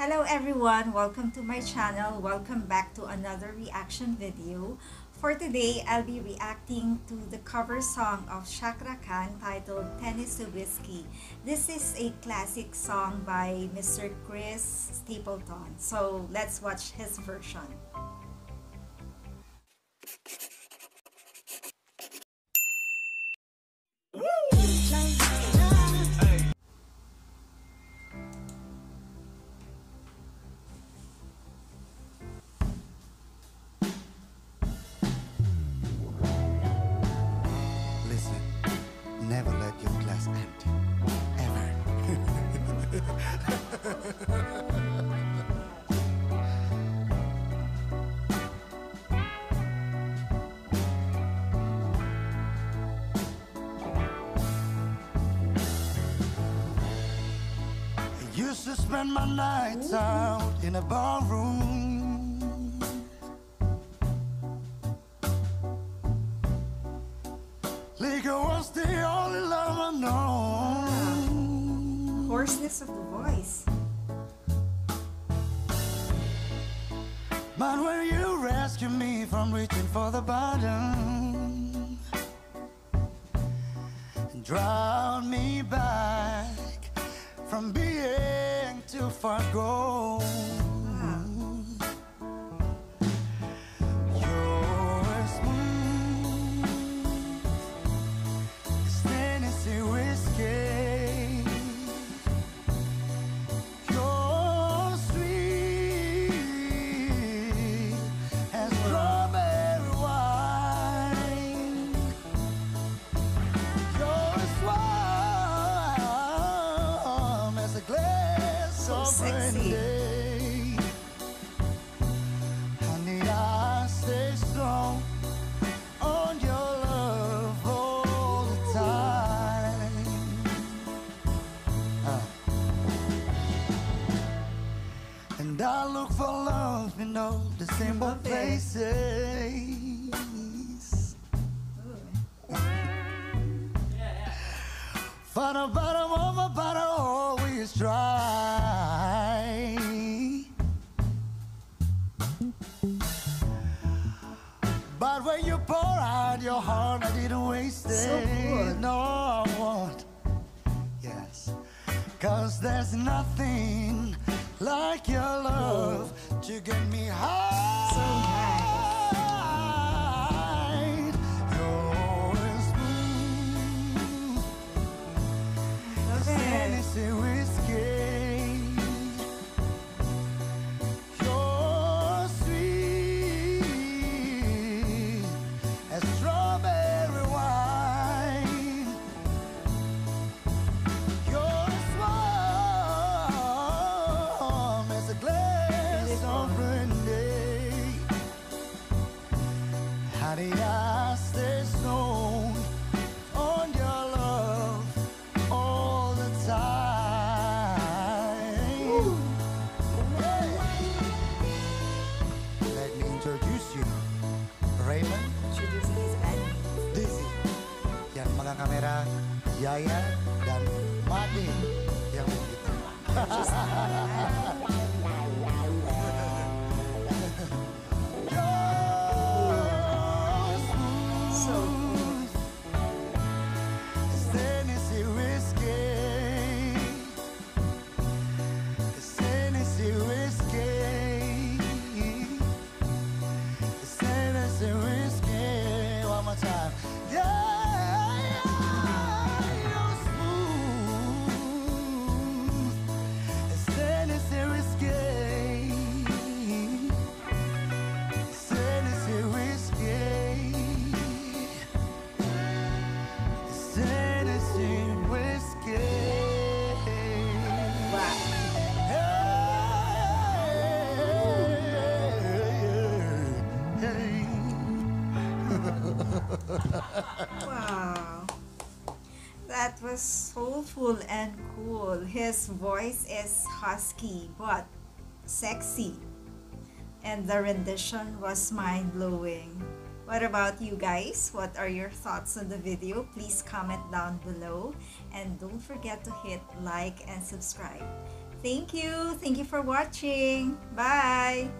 Hello everyone! Welcome to my channel. Welcome back to another reaction video. For today, I'll be reacting to the cover song of Cakra Khan titled Tennessee Whiskey. This is a classic song by Mr. Chris Stapleton. So let's watch his version. Used to spend my nights out in a ballroom Liquor was the only love I know. Hoarseness of the voice. But when you rescue me from reaching for the bottom, drown me back from being too far gone. Sexy. Honey, I stay strong on your love all the time. Uh. And I look for love in all the simple places. For the bottom of a bottle always dry. But when you pour out your heart, I didn't waste it. So good. No, I won't. Yes. Cause there's nothing like your love to get me high. So nice. Yaya dan Madi yang begitu. Wow. That was soulful and cool. His voice is husky but sexy. And the rendition was mind blowing. What about you guys? What are your thoughts on the video? Please comment down below and don't forget to hit like and subscribe. Thank you. Thank you for watching. Bye.